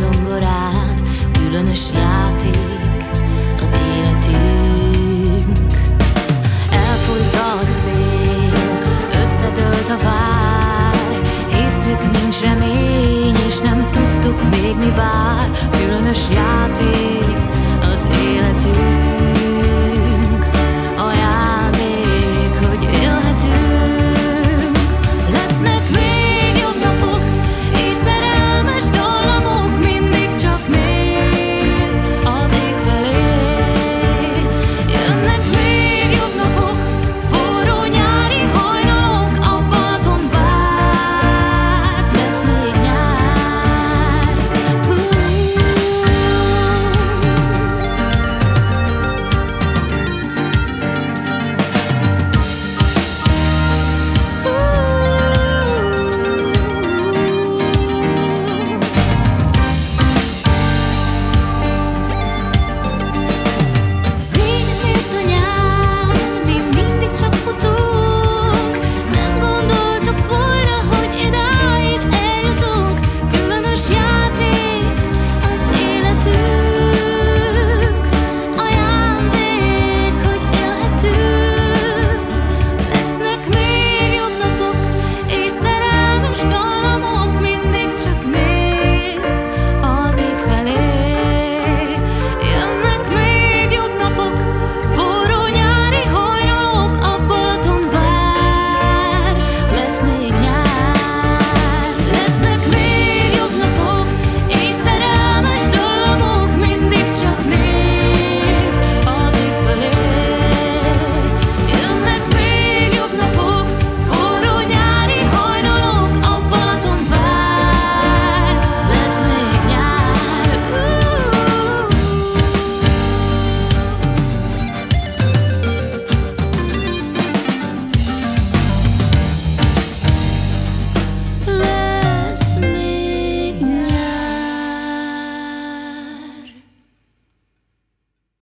zongorán, különös jár.